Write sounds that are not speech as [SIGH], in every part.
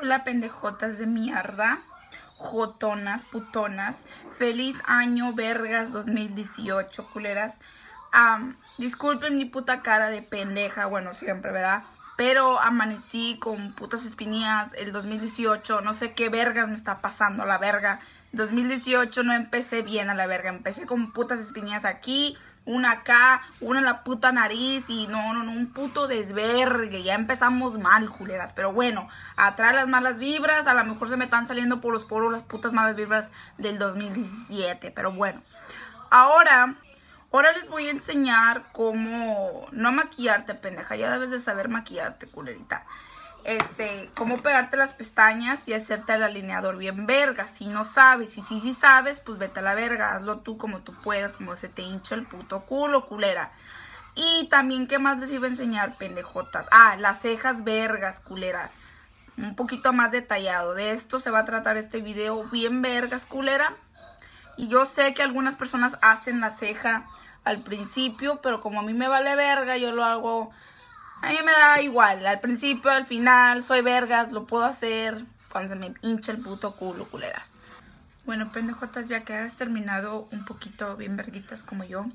Hola pendejotas de mierda, jotonas, putonas. Feliz año, vergas 2018, culeras. Am, disculpen mi puta cara de pendeja, bueno, siempre, ¿verdad? Pero amanecí con putas espinillas el 2018, no sé qué vergas me está pasando a la verga. 2018 no empecé bien a la verga, empecé con putas espinillas aquí, una acá, una en la puta nariz y no, no, no, un puto desvergue. Ya empezamos mal, culeras. Pero bueno, atrae las malas vibras. A lo mejor se me están saliendo por los poros las putas malas vibras del 2017. Pero bueno, ahora, ahora les voy a enseñar cómo no maquillarte, pendeja. Ya debes de saber maquillarte, culerita este, cómo pegarte las pestañas y hacerte el alineador bien verga. Si no sabes, y si sí sabes, pues vete a la verga. Hazlo tú como tú puedas, como se te hincha el puto culo, culera. Y también, ¿qué más les iba a enseñar, pendejotas? Ah, las cejas vergas, culeras. Un poquito más detallado. De esto se va a tratar este video bien vergas, culera. Y yo sé que algunas personas hacen la ceja al principio, pero como a mí me vale verga, yo lo hago a mí me da igual, al principio, al final, soy vergas, lo puedo hacer cuando se me hincha el puto culo, culeras. Bueno, pendejotas, ya que has terminado un poquito bien verguitas como yo,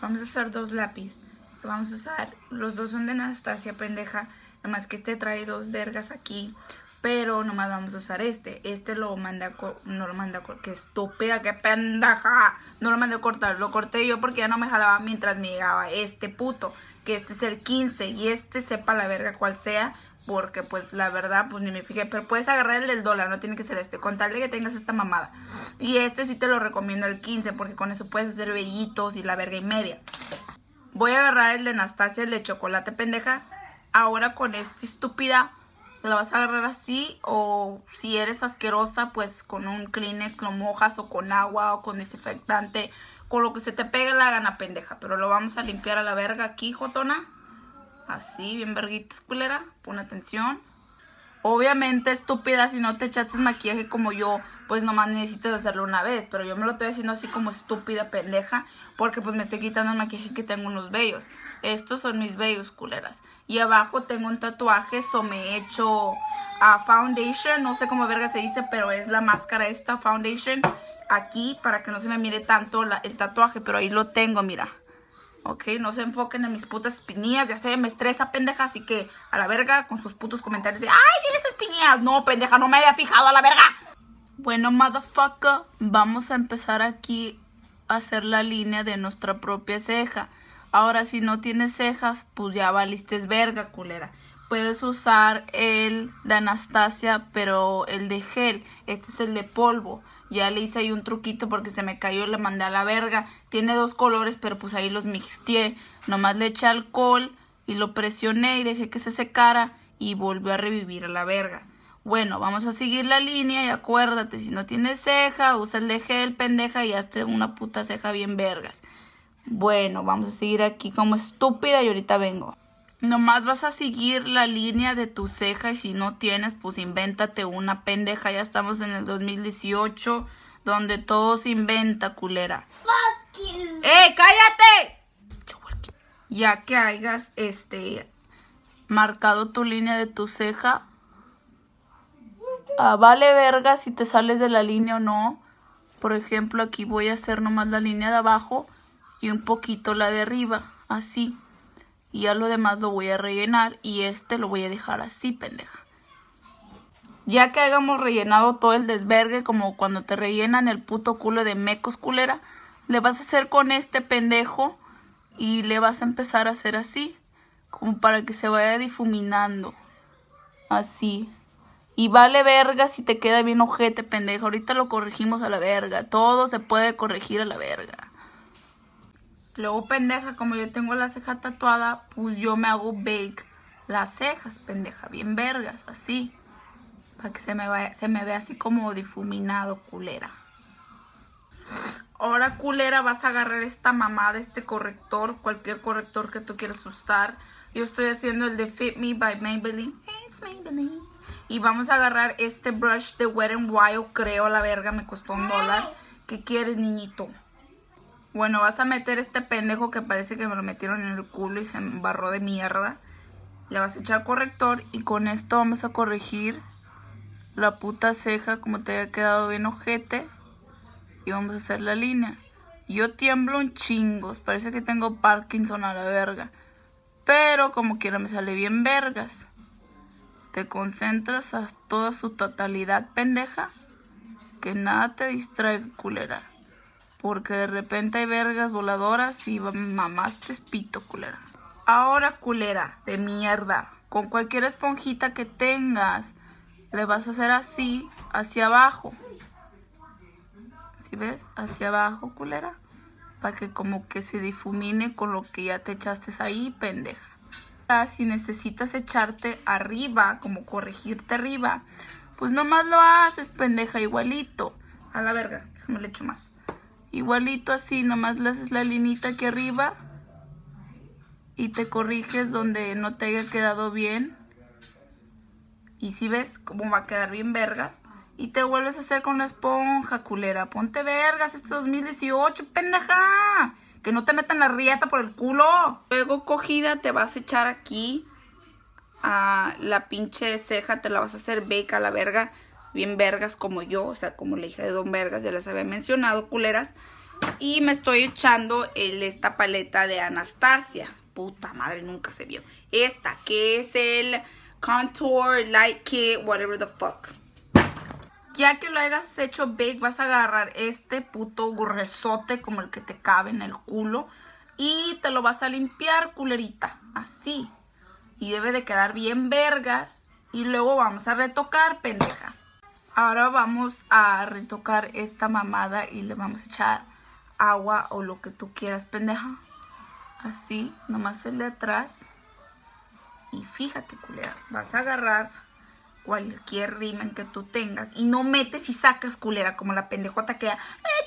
vamos a usar dos lápiz. Vamos a usar, los dos son de Anastasia, pendeja, nomás que este trae dos vergas aquí, pero nomás vamos a usar este. Este lo manda, no lo manda, que estúpida, que pendeja. No lo mandé a cortar, lo corté yo porque ya no me jalaba mientras me llegaba este puto que este es el 15 y este sepa la verga cual sea, porque pues la verdad pues ni me fijé, pero puedes agarrar el del dólar, no tiene que ser este, con tal de que tengas esta mamada. Y este sí te lo recomiendo el 15 porque con eso puedes hacer vellitos y la verga y media. Voy a agarrar el de Anastasia, el de chocolate pendeja. Ahora con esta estúpida la vas a agarrar así o si eres asquerosa pues con un Kleenex lo mojas o con agua o con desinfectante con lo que se te pegue la gana, pendeja. Pero lo vamos a limpiar a la verga aquí, Jotona. Así, bien verguitas, culera. Pon atención. Obviamente, estúpida, si no te echaste maquillaje como yo, pues nomás necesitas hacerlo una vez. Pero yo me lo estoy haciendo así como estúpida, pendeja. Porque pues me estoy quitando el maquillaje que tengo unos vellos. Estos son mis vellos, culeras. Y abajo tengo un tatuaje, so me he hecho a foundation. No sé cómo verga se dice, pero es la máscara esta, foundation aquí para que no se me mire tanto el tatuaje, pero ahí lo tengo, mira. Ok, no se enfoquen en mis putas espinillas, ya sé, me estresa, pendeja, así que a la verga con sus putos comentarios ¡Ay, tienes espinillas! No, pendeja, no me había fijado a la verga. Bueno, motherfucker, vamos a empezar aquí a hacer la línea de nuestra propia ceja. Ahora, si no tienes cejas, pues ya valiste verga, culera. Puedes usar el de Anastasia, pero el de gel. Este es el de polvo. Ya le hice ahí un truquito porque se me cayó y le mandé a la verga. Tiene dos colores, pero pues ahí los mixteé. Nomás le eché alcohol y lo presioné y dejé que se secara y volvió a revivir a la verga. Bueno, vamos a seguir la línea y acuérdate, si no tienes ceja, usa el de gel, pendeja, y hazte una puta ceja bien vergas. Bueno, vamos a seguir aquí como estúpida y ahorita vengo. Nomás vas a seguir la línea de tu ceja y si no tienes, pues invéntate una pendeja. Ya estamos en el 2018, donde todo se inventa, culera. Fuck you. ¡Eh, cállate! Ya que hayas, este, marcado tu línea de tu ceja, ah, vale verga si te sales de la línea o no. Por ejemplo, aquí voy a hacer nomás la línea de abajo y un poquito la de arriba, así. Y ya lo demás lo voy a rellenar y este lo voy a dejar así, pendeja. Ya que hayamos rellenado todo el desvergue, como cuando te rellenan el puto culo de mecos culera, le vas a hacer con este pendejo y le vas a empezar a hacer así, como para que se vaya difuminando. Así. Y vale verga si te queda bien ojete, pendejo. Ahorita lo corregimos a la verga. Todo se puede corregir a la verga. Luego, pendeja, como yo tengo la ceja tatuada, pues yo me hago bake las cejas, pendeja, bien vergas, así. Para que se me, vaya, se me vea así como difuminado, culera. Ahora, culera, vas a agarrar esta mamada, este corrector, cualquier corrector que tú quieras usar. Yo estoy haciendo el de Fit Me by Maybelline. Maybelline. Y vamos a agarrar este brush de Wet n Wild, creo, la verga, me costó un dólar. ¿Qué quieres, niñito? Bueno, vas a meter este pendejo que parece que me lo metieron en el culo y se embarró de mierda. Le vas a echar corrector y con esto vamos a corregir la puta ceja como te haya quedado bien ojete. Y vamos a hacer la línea. Yo tiemblo un chingos. Parece que tengo Parkinson a la verga. Pero como quiera me sale bien vergas. Te concentras a toda su totalidad, pendeja. Que nada te distrae, culera. Porque de repente hay vergas voladoras y mamás te espito, culera. Ahora, culera, de mierda. Con cualquier esponjita que tengas, le vas a hacer así, hacia abajo. ¿Sí ves? Hacia abajo, culera. Para que como que se difumine con lo que ya te echaste ahí, pendeja. Ahora, si necesitas echarte arriba, como corregirte arriba, pues nomás lo haces, pendeja, igualito. A la verga, déjame le echo más. Igualito así, nomás le haces la linita aquí arriba y te corriges donde no te haya quedado bien. Y si ves cómo va a quedar bien vergas. Y te vuelves a hacer con una esponja, culera. Ponte vergas este 2018, pendeja. Que no te metan la rieta por el culo. Luego cogida te vas a echar aquí a la pinche ceja. Te la vas a hacer beca la verga bien vergas como yo, o sea, como la hija de Don Vergas, ya les había mencionado, culeras. Y me estoy echando esta paleta de Anastasia. Puta madre, nunca se vio. Esta, que es el Contour Light Kit, whatever the fuck. Ya que lo hayas hecho big, vas a agarrar este puto gruesote como el que te cabe en el culo. Y te lo vas a limpiar, culerita. Así. Y debe de quedar bien vergas. Y luego vamos a retocar, pendeja. Ahora vamos a retocar esta mamada y le vamos a echar agua o lo que tú quieras, pendeja. Así, nomás el de atrás. Y fíjate, culera, vas a agarrar cualquier rimen que tú tengas y no metes y sacas, culera, como la pendejota que mete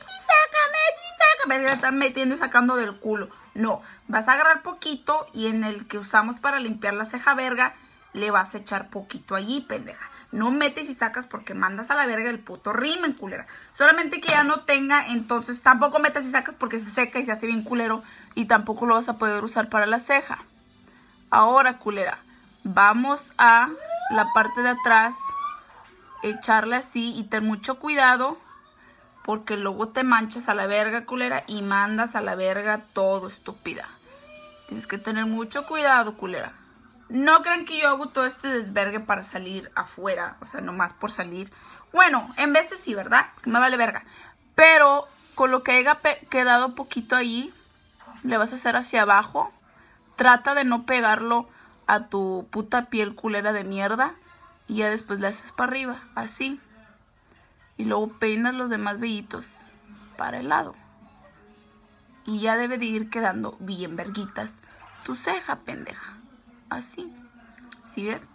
y saca, mete y saca, a estar metiendo y sacando del culo. No, vas a agarrar poquito y en el que usamos para limpiar la ceja verga, le vas a echar poquito allí, pendeja. No metes y sacas porque mandas a la verga el puto rimen, culera. Solamente que ya no tenga, entonces tampoco metas y sacas porque se seca y se hace bien culero. Y tampoco lo vas a poder usar para la ceja. Ahora, culera, vamos a la parte de atrás, echarle así y ten mucho cuidado. Porque luego te manchas a la verga, culera, y mandas a la verga todo, estúpida. Tienes que tener mucho cuidado, culera. No crean que yo hago todo este desvergue para salir afuera, o sea, nomás por salir. Bueno, en veces sí, ¿verdad? Me vale verga. Pero con lo que haya quedado poquito ahí, le vas a hacer hacia abajo. Trata de no pegarlo a tu puta piel culera de mierda. Y ya después le haces para arriba, así. Y luego peinas los demás vellitos para el lado. Y ya debe de ir quedando bien verguitas tu ceja, pendeja así. Si ves?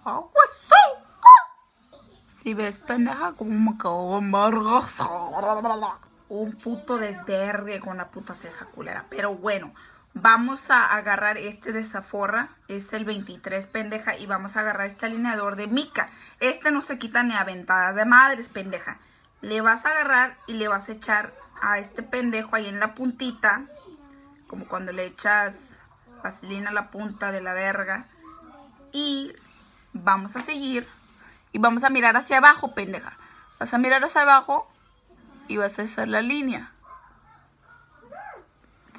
Si ves, pendeja, como me acabo Un puto desverde con la puta ceja culera. Pero bueno, vamos a agarrar este de Zaforra. Es el 23, pendeja. Y vamos a agarrar este alineador de Mica. Este no se quita ni a ventadas de madres, pendeja. Le vas a agarrar y le vas a echar a este pendejo ahí en la puntita. Como cuando le echas vaselina a la punta de la verga y vamos a seguir y vamos a mirar hacia abajo, pendeja. Vas a mirar hacia abajo y vas a hacer la línea.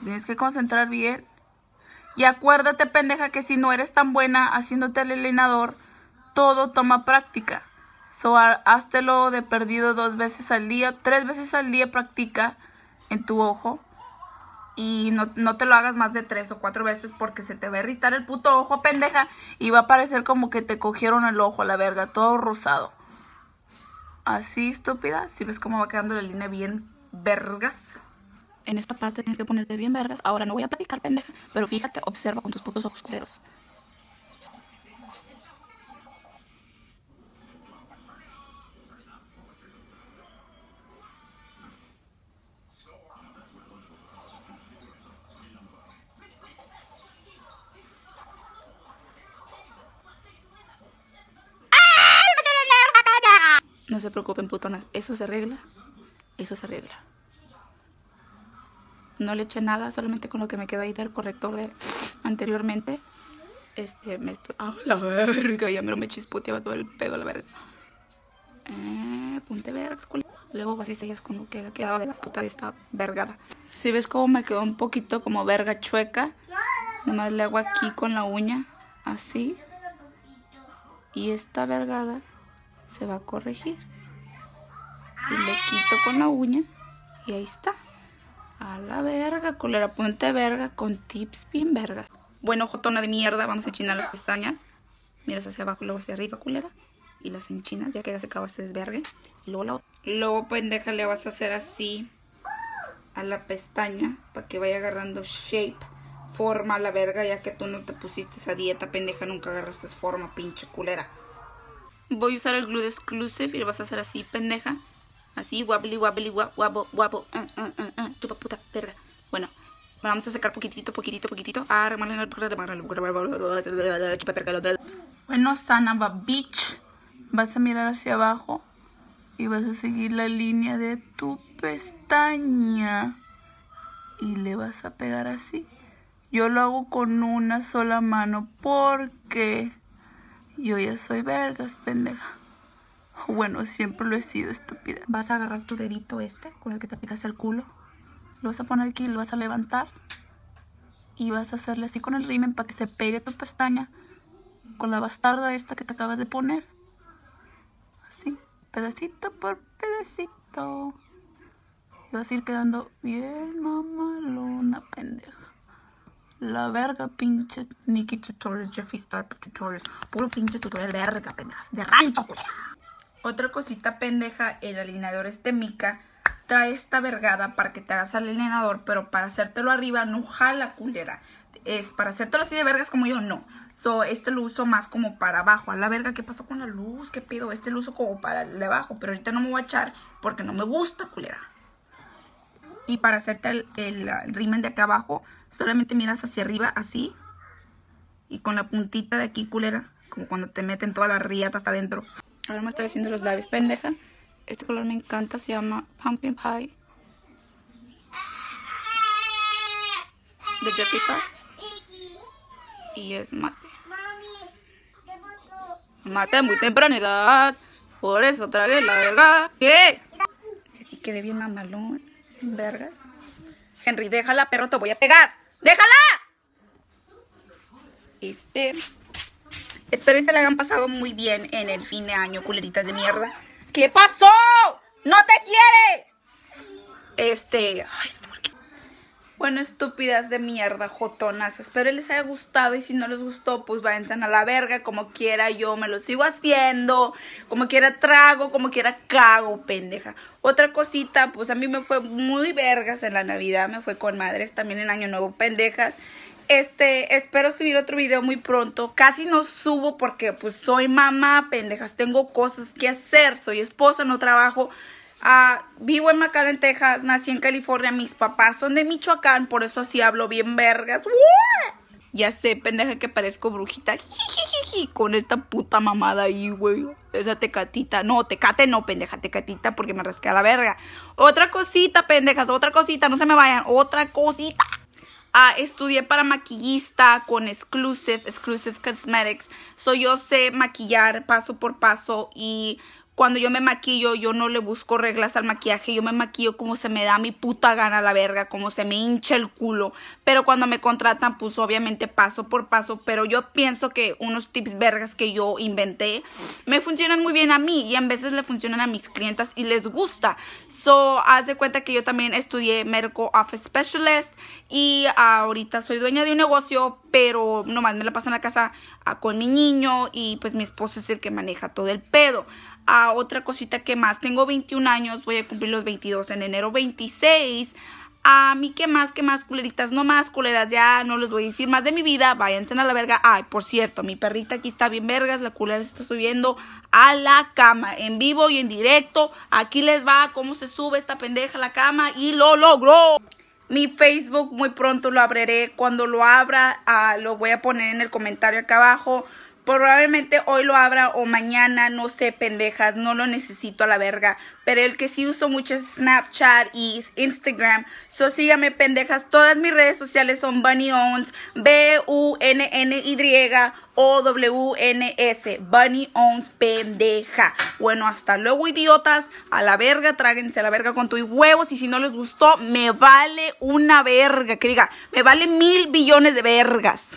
Tienes que concentrar bien. Y acuérdate, pendeja, que si no eres tan buena haciéndote el todo toma práctica. So, háztelo de perdido dos veces al día, tres veces al día practica en tu ojo y no, te lo hagas más de tres o cuatro veces porque se te va a irritar el puto ojo, pendeja, y va a parecer como que te cogieron el ojo la verga, todo rosado. Así, estúpida, si ves cómo va quedando la línea bien vergas. En esta parte tienes que ponerte bien vergas. Ahora no voy a platicar, pendeja, pero fíjate, observa con tus putos ojos culeros. No se preocupen, putonas. Eso se arregla. Eso se arregla. No le eché nada, solamente con lo que me quedó ahí del corrector de anteriormente. Este, me estoy... [LAUGHS] ¡Ah, la verga! Ya me lo me chispoteaba todo el pedo, la verga. Eh, Luego así seguías con lo que ha quedado de la puta de esta vergada. Si ves cómo me quedó un poquito como verga chueca, nada le hago aquí con la uña, así. Y esta vergada se va a corregir. Y le quito con la uña y ahí está. A la verga, culera, ponte verga con tips bien vergas. Bueno, jotona de mierda, vamos a enchinar las pestañas. Miras hacia abajo, luego hacia arriba, culera. Y las enchinas, ya que ya se acaba este desvergue. Y luego la otra. Luego, pendeja, le vas a hacer así a la pestaña para que vaya agarrando shape, forma la verga, ya que tú no te pusiste esa dieta, pendeja, nunca agarraste forma, pinche culera. Voy a usar el Glue Exclusive y lo vas a hacer así, pendeja. Así, wobbly, wobbly, wobble, wobble, uh, uh, uh, uh, puta verga. Bueno, vamos a sacar poquitito, poquitito, poquitito. Ah, Bueno, Sanaba Beach. Vas a mirar hacia abajo y vas a seguir la línea de tu pestaña y le vas a pegar así. Yo lo hago con una sola mano porque yo ya soy vergas, pendeja. Bueno, siempre lo he sido estúpida. Vas a agarrar tu dedito este con el que te picas el culo. Lo vas a poner aquí, lo vas a levantar. Y vas a hacerle así con el rimen para que se pegue tu pestaña con la bastarda esta que te acabas de poner pedacito por pedacito. Y vas a ir quedando bien mamalona, pendeja. La verga, pinche Nikki Tutorials, Jeffy Star Tutorials. Puro pinche tutorial verga, pendejas. De rancho, culera. Otra cosita pendeja, el alineador este Mica trae esta vergada para que te hagas el alineador, pero para hacértelo arriba no jala, culera es para hacértelo así de vergas como yo, no. So, este lo uso más como para abajo. A la verga, ¿qué pasó con la luz? ¿Qué pido? Este lo uso como para el de abajo. Pero ahorita no me voy a echar porque no me gusta, culera. Y para hacerte el, el, rimen de acá abajo, solamente miras hacia arriba, así. Y con la puntita de aquí, culera. Como cuando te meten toda la riata hasta adentro. Ahora me estoy haciendo los labios, pendeja. Este color me encanta, se llama Pumpkin Pie. De Jeffree Star y es mate. Mate muy temprana edad. Por eso tragué la verga. ¿Qué? Que sí quede bien mamalón. Vergas. Henry, déjala, perro, te voy a pegar. ¡Déjala! Este. Espero que se le hayan pasado muy bien en el fin de año, culeritas de mierda. ¿Qué pasó? ¡No te quiere! Este. Ay, bueno, estúpidas de mierda, jotonas. Espero les haya gustado y si no les gustó, pues váyanse a la verga, como quiera yo me lo sigo haciendo, como quiera trago, como quiera cago, pendeja. Otra cosita, pues a mí me fue muy vergas en la Navidad, me fue con madres, también en Año Nuevo, pendejas. Este, espero subir otro video muy pronto. Casi no subo porque pues soy mamá, pendejas, tengo cosas que hacer, soy esposa, no trabajo. Ah, vivo en McAllen, Texas, nací en California, mis papás son de Michoacán, por eso así hablo bien vergas. Ya sé, pendeja, que parezco brujita. Con esta puta mamada ahí, güey. Esa tecatita. No, tecate no, pendeja, tecatita, porque me rasqué a la verga. Otra cosita, pendejas, otra cosita, no se me vayan. Otra cosita. Ah, estudié para maquillista con Exclusive, Exclusive Cosmetics. So yo sé maquillar paso por paso y cuando yo me maquillo, yo no le busco reglas al maquillaje, yo me maquillo como se me da mi puta gana la verga, como se me hincha el culo. Pero cuando me contratan, pues obviamente paso por paso, pero yo pienso que unos tips vergas que yo inventé me funcionan muy bien a mí y a veces le funcionan a mis clientas y les gusta. So, haz de cuenta que yo también estudié Medical Office Specialist y ahorita soy dueña de un negocio, pero nomás me la paso en la casa ah, con mi niño y pues mi esposo es el que maneja todo el pedo otra cosita que más. Tengo 21 años, voy a cumplir los 22 en enero 26. A mí, ¿qué más? ¿Qué más, culeritas? No más, culeras, ya no les voy a decir más de mi vida. Váyanse a la verga. Ay, por cierto, mi perrita aquí está bien vergas. La culera se está subiendo a la cama. En vivo y en directo. Aquí les va cómo se sube esta pendeja a la cama. Y lo logró. Mi Facebook muy pronto lo abriré. Cuando lo abra, ah, lo voy a poner en el comentario acá abajo Probablemente hoy lo abra o mañana, no sé, pendejas, no lo necesito a la verga. Pero el que sí uso mucho es Snapchat y Instagram. So pendejas. Todas mis redes sociales son Bunny Owns, B-U-N-N-Y O-W-N-S. Bunny Owns, pendeja. Bueno, hasta luego, idiotas. A la verga, tráguense a la verga con tu huevos. Y si no les gustó, me vale una verga. Que diga, me vale mil billones de vergas.